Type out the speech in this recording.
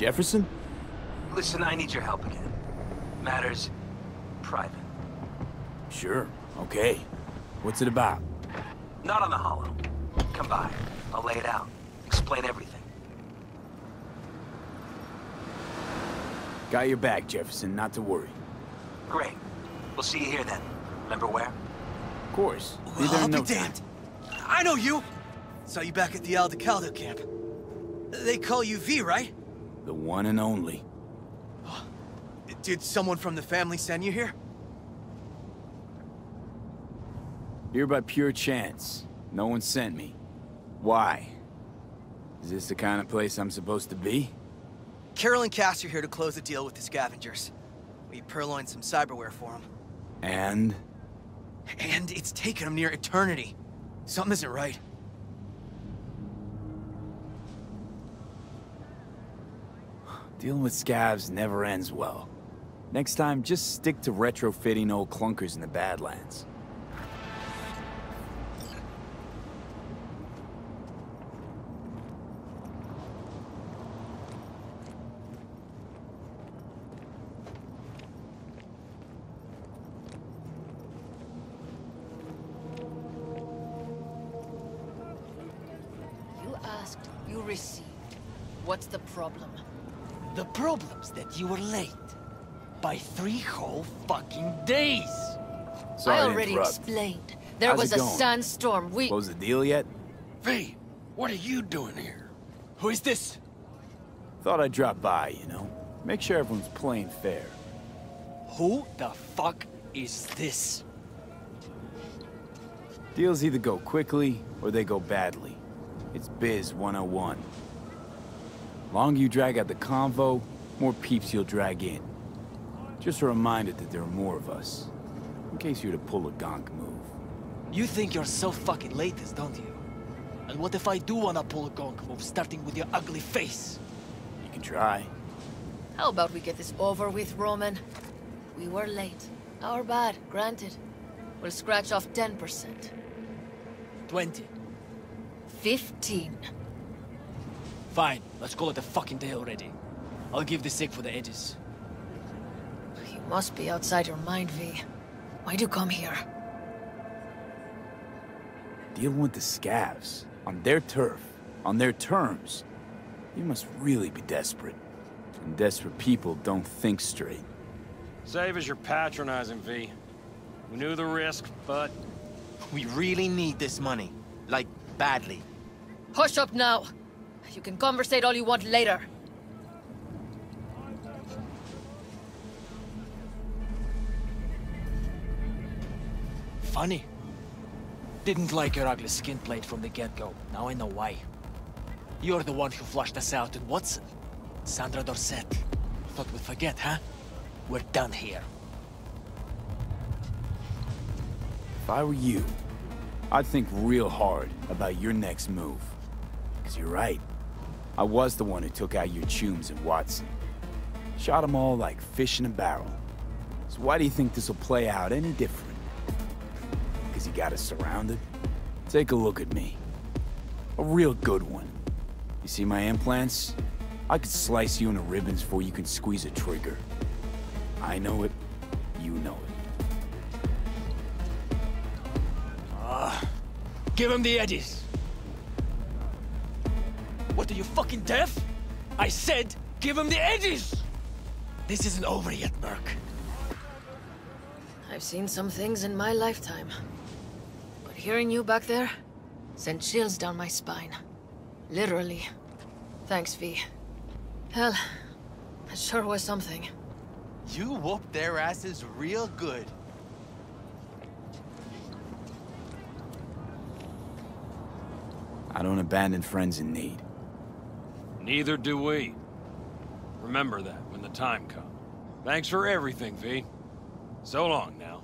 Hello, V. Jefferson? Listen, I need your help again. Matters private. Sure, okay. What's it about? Not on the holo. Come by. I'll lay it out. Explain everything. Got your back, Jefferson, not to worry. Great. We'll see you here then. Remember where? Of course. Well, I'll in be no time. damned. I know you. Saw you back at the Aldecaldo camp. They call you V, right? The one and only. Did someone from the family send you here? Here by pure chance. No one sent me. Why? Is this the kind of place I'm supposed to be? Carol and Cass are here to close the deal with the scavengers. We purloined some cyberware for them. And? And it's taken them near eternity. Something isn't right. Dealing with scavs never ends well. Next time, just stick to retrofitting old clunkers in the Badlands. You asked, you received. What's the problem? The problem's that you were late. By three whole fucking days! Sorry I already interrupt. explained. There How's was a going? sandstorm. We... Close the deal yet? V, what are you doing here? Who is this? Thought I'd drop by, you know? Make sure everyone's playing fair. Who the fuck is this? Deals either go quickly or they go badly. It's Biz 101. Longer you drag out the convo, more peeps you'll drag in. Just a reminder that there are more of us. In case you're to pull a gonk move. You think you're so fucking latest, don't you? And what if I do wanna pull a gonk move, starting with your ugly face? You can try. How about we get this over with, Roman? We were late. Our bad, granted. We'll scratch off 10%. 20. 15. Fine, let's call it a fucking day already. I'll give the sick for the edges. You must be outside your mind, V. Why'd you come here? Dealing with the scavs. On their turf. On their terms. You must really be desperate. And desperate people don't think straight. Save as you're patronizing, V. We knew the risk, but We really need this money. Like, badly. Hush up now. You can conversate all you want later. Funny. Didn't like your ugly skin plate from the get-go. Now I know why. You're the one who flushed us out in Watson. Sandra Dorsett. Thought we'd forget, huh? We're done here. If I were you, I'd think real hard about your next move. Because you're right. I was the one who took out your chooms and Watson. Shot them all like fish in a barrel. So why do you think this'll play out any different? Because you got us surrounded? Take a look at me. A real good one. You see my implants? I could slice you into ribbons before you can squeeze a trigger. I know it. You know it. Ah, give him the edges. What are you fucking deaf? I said, give him the edges! This isn't over yet, Merc. I've seen some things in my lifetime. But hearing you back there sent chills down my spine. Literally. Thanks, V. Hell, that sure was something. You whooped their asses real good. I don't abandon friends in need. Neither do we. Remember that when the time comes. Thanks for everything, V. So long now.